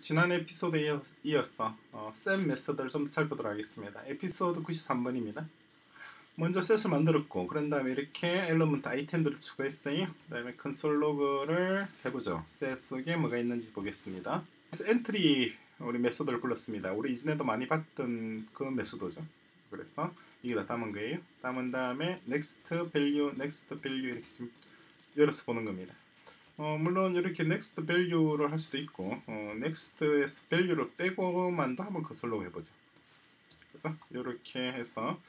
지난 에피소드에 이어서 어, set method를 좀더 살펴보도록 하겠습니다. 에피소드 93번입니다. 먼저 set을 만들었고 그런 다음에 이렇게 element 아이템들을 추가했어요. 그 다음에 console log를 해보죠. set 속에 뭐가 있는지 보겠습니다. entry 우리 method를 불렀습니다. 우리 이전에도 많이 봤던 그 method죠. 그래서 이게 다 담은 거예요. 담은 다음에 next value, next value 이렇게 좀 열어서 보는 겁니다. 어, 물론 이렇게 next value를 할 수도 있고 어, next에서 value를 빼고만도 한번 거슬러 해보죠. 그죠? 이렇게 해서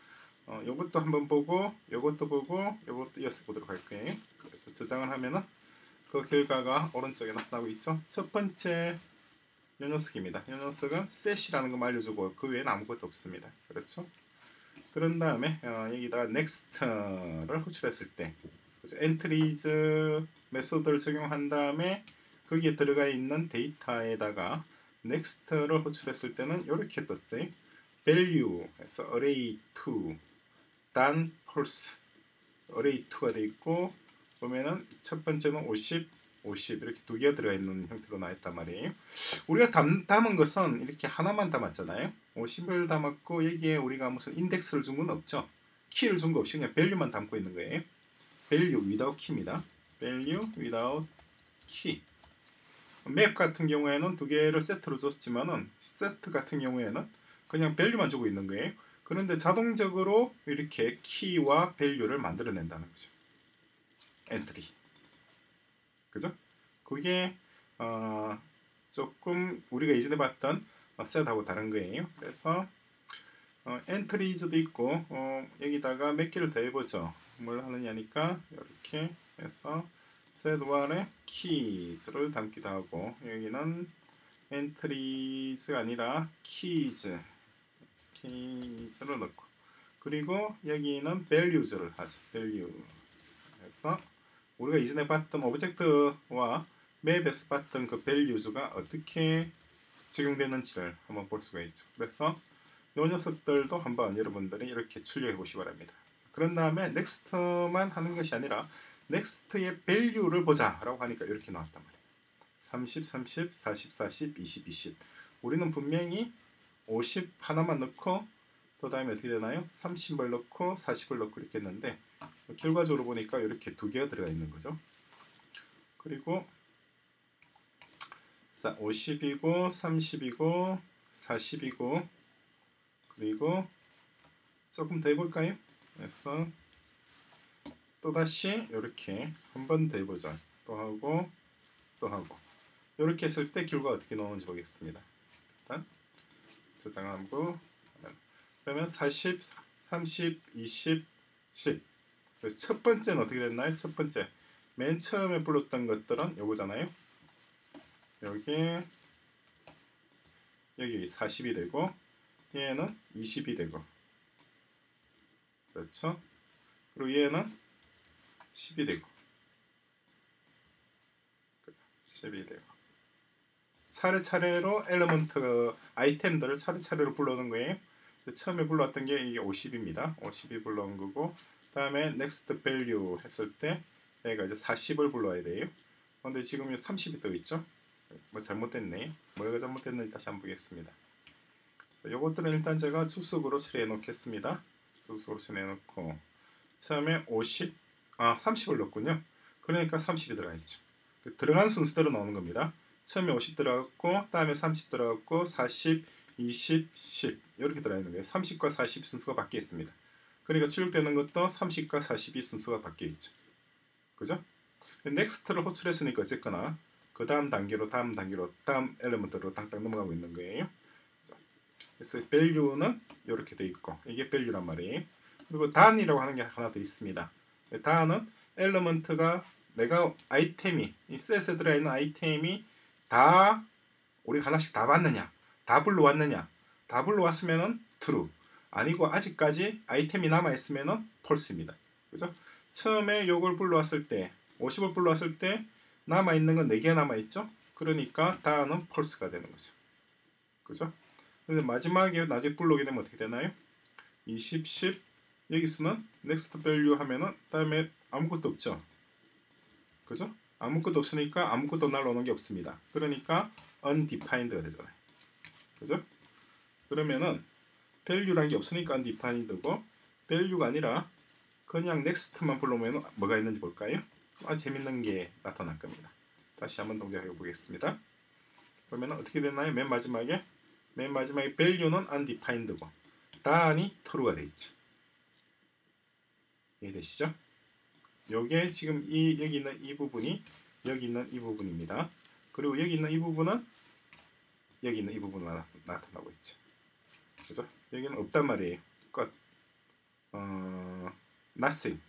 어, 이것도 한번 보고 이것도 보고 이것도 이어서 보도록 할 거예요. 그래서 저장을 하면은 그 결과가 오른쪽에 나타나고 있죠. 첫 번째 이 녀석입니다. 이 녀석은 set이라는 걸 알려주고 그 외에는 아무것도 없습니다. 그렇죠? 그런 다음에 어, 여기다가 next를 호출했을 때 entries method를 적용한 다음에 거기에 들어가 있는 데이터에다가 next를 호출했을 때는 이렇게 떴어요. value에서 array 2 done false array 2가 돼 있고 보면은 첫 번째는 50, 50 이렇게 두 개가 들어가 있는 형태로 나왔단 말이에요. 우리가 담, 담은 것은 이렇게 하나만 담았잖아요. 50을 담았고 여기에 우리가 무슨 인덱스를 준 건 없죠. key를 준 거 없이 그냥 value만 담고 있는 거예요. Value without key입니다. value without key. map 같은 경우에는 두 개를 세트로 줬지만은 set 같은 경우에는 그냥 value만 주고 있는 거예요. 그런데 자동적으로 이렇게 key와 value를 만들어낸다는 거죠. entry. 그죠? 그게 어, 조금 우리가 이전에 봤던 set하고 다른 거예요. 그래서 어, entries도 있고 어, 여기다가 몇 개를 더 해보죠. 뭘 하느냐니까 이렇게 해서 set1에 keys를 담기도 하고 여기는 entries가 아니라 keys keys를 넣고 그리고 여기는 values를 하죠. values 그래서 우리가 이전에 봤던 object와 맵에서 봤던 그 values가 어떻게 적용되는지를 한번 볼 수가 있죠. 그래서 이 녀석들도 한번 여러분들이 이렇게 출력해 보시기 바랍니다. 그런 다음에 next만 하는 것이 아니라 next의 value를 보자 라고 하니까 이렇게 나왔단 말이에요. 30, 30, 40, 40, 20, 20 우리는 분명히 50 하나만 넣고 그 다음에 어떻게 되나요? 30을 넣고 40을 넣고 이렇게 했는데 결과적으로 보니까 이렇게 두 개가 들어가 있는 거죠. 그리고 50이고 30이고 40이고 그리고 조금 더 해볼까요? 그래서 또다시 이렇게 한 번 더 해보자. 또 하고 또 하고 이렇게 했을 때 결과가 어떻게 나오는지 보겠습니다. 일단 저장하고 그러면 40, 30, 20, 10. 첫 번째는 어떻게 됐나요? 첫 번째 맨 처음에 불렀던 것들은 요거잖아요. 여기 여기 40이 되고 얘는 20이 되고 그렇죠? 그리고 얘는 10이 되고 그죠? 10이 되고 차례차례로 element 아이템들을 차례차례로 불러오는 거예요. 처음에 불러왔던 게 이게 50입니다. 50이 불러온 거고 다음에 next value 했을 때 얘가 이제 40을 불러야 돼요. 근데 지금 30이 떠 있죠? 뭐 잘못됐네. 뭐가 잘못됐는지 다시 한번 보겠습니다. 이것들은 일단 제가 주석으로 처리해 놓겠습니다. 주석으로 처리해 놓고 처음에 50, 아 30을 넣었군요. 그러니까 30이 들어가 있죠. 그 들어간 순서대로 나오는 겁니다. 처음에 50 들어갔고 다음에 30 들어갔고 40, 20, 10 이렇게 들어가 있는 거예요. 30과 40 순서가 바뀌어 있습니다. 그러니까 출력되는 것도 30과 40이 순서가 바뀌어 있죠. 그죠? next를 호출했으니까 어쨌거나 그 다음 단계로 다음 단계로 다음 element로 당당 넘어가고 있는 거예요. 그래서 value는 이렇게 돼 있고 이게 value란 말이에요. 그리고 단이라고 하는 게 하나 더 있습니다. 단은 엘리먼트가 내가 아이템이 이 셋에 들어 있는 아이템이 다 우리 하나씩 다 봤느냐 다 불러왔느냐 다 불러왔으면은 true 아니고 아직까지 아이템이 남아 있으면은 false입니다. 그죠? 처음에 요걸 불러왔을 때 50을 불러왔을 때 남아 있는 건 4개 남아 있죠? 그러니까 다는 false가 되는 거죠. 그죠? 근데 마지막에 나중에 불러오게 되면 어떻게 되나요? 20, 10 여기서는 next value 하면은 다음에 아무것도 없죠. 그죠? 아무것도 없으니까 아무것도 날라오는 게 없습니다. 그러니까 undefined가 되잖아요. 그죠? 그러면은 value라는 게 없으니까 undefined고 value가 아니라 그냥 next만 불러오면 뭐가 있는지 볼까요? 아 재밌는 게 나타날 겁니다. 다시 한번 동작해 보겠습니다. 그러면 어떻게 됐나요? 맨 마지막에 맨 마지막에 value는 undefined고 단이 true가 돼 있죠. 이해되시죠? 요게 지금 이 여기 있는 이 부분이 여기 있는 이 부분입니다. 그리고 여기 있는 이 부분은 여기 있는 이 부분으로 나, 타나고 있죠. 그죠? 여기는 없단 말이에요. 끝. 어, nothing.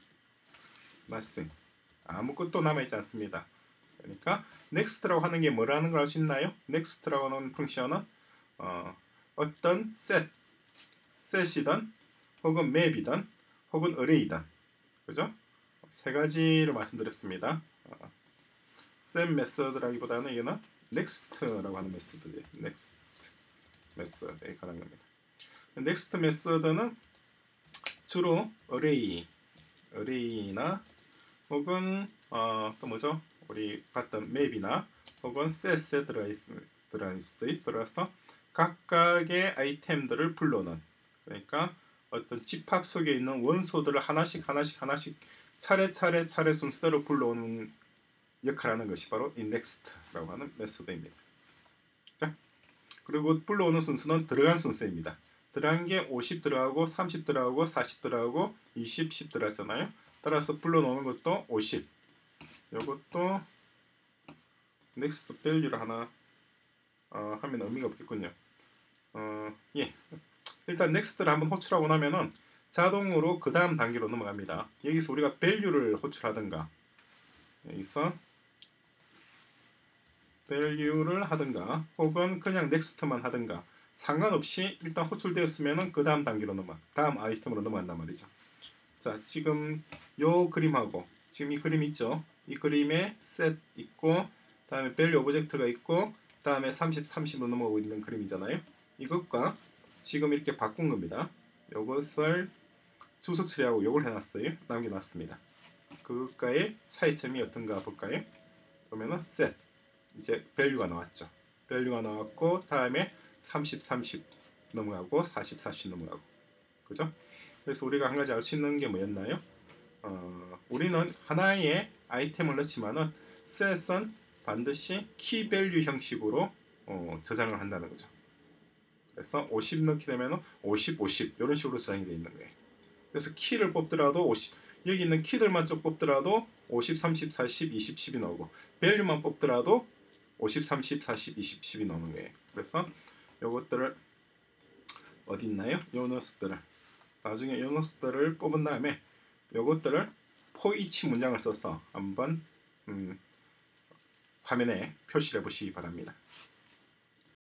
nothing. 아무것도 남아있지 않습니다. 그러니까 next라고 하는 게 뭐라는 걸 알 수 있나요? next라고 하는 펑션은 어, 어떤 set, set이든 혹은 map이든 혹은 array든 그죠? 세 가지를 말씀드렸습니다. 어, set method라기보다는 이거는 next라고 하는 메소드예요. next method에 관한 겁니다. next method는 주로 array, array나 혹은 어, 또 뭐죠? 우리 봤던 map이나 혹은 set에 들어가 있, 들어가 들어서 각각의 아이템들을 불러넣은 그러니까 어떤 집합 속에 있는 원소들을 하나씩 하나씩 하나씩 차례차례 차례 순서대로 불러오는 역할하는 것이 바로 indexed라고 하는 메소드입니다. 자, 그리고 불러오는 순서는 들어간 순서입니다. 들어간 게 50 들어가고 30 들어가고 40 들어가고 20, 10 들어갔잖아요. 따라서 불러놓는 것도 50. 이것도 next value를 하나 어, 하면 의미가 없겠군요. 어, 예. 일단 next를 한번 호출하고 나면은 자동으로 그 다음 단계로 넘어갑니다. 여기서 우리가 value를 호출하든가 여기서 value를 하든가 혹은 그냥 next만 하든가 상관없이 일단 호출되었으면 그 다음 단계로 넘어 다음 아이템으로 넘어간단 말이죠. 자 지금 요 그림하고 지금 이 그림 있죠. 이 그림에 set 있고 다음에 value object가 있고 다음에 30, 30으로 넘어가고 있는 그림이잖아요. 이것과 지금 이렇게 바꾼 겁니다. 이것을 주석 처리하고 요걸 해놨어요. 남겨놨습니다. 그것과의 차이점이 어떤가 볼까요? 그러면은 set 이제 value가 나왔죠. value가 나왔고 다음에 30, 30 넘어가고 40, 40 넘어가고 그죠? 그래서 우리가 한 가지 알 수 있는 게 뭐였나요? 어, 우리는 하나의 아이템을 넣지만은 set은 반드시 key value 형식으로 어, 저장을 한다는 거죠. 그래서 50 넣게 되면 50, 50 이런 식으로 저장이 되어 있는 거예요. 그래서 key를 뽑더라도 50 여기 있는 key들만 쭉 뽑더라도 50, 30, 40, 20, 10이 나오고 밸류만 뽑더라도 50, 30, 40, 20, 10이 나오는 거예요. 그래서 요것들을 어디 있나요? 요 녀석들을 나중에 요 녀석들을 뽑은 다음에 요것들을 포이치 문장을 써서 한번 음, 화면에 표시해 보시기 바랍니다.